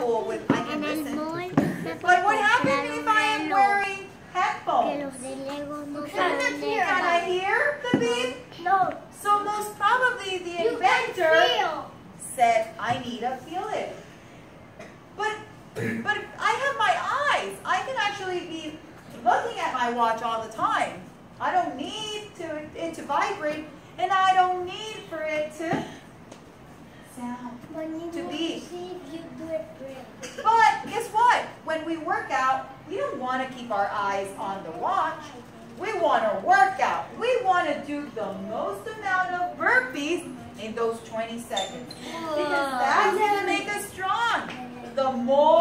cool with I can listen. But what happens if I am wearing headphones? los de Can son I hear? Can I hear the beep? No. So most probably the You inventor said, I need to feel it. But but I have my eyes. I can actually be looking at my watch all the time. I don't need to it to vibrate and I don't need for it to sound. When you To do be. it, see if you do it great. But guess what? We we don't want to keep our eyes on the watch. We want to work out. We want to do the most amount of burpees in those 20 seconds. Because that's going to make us strong. The more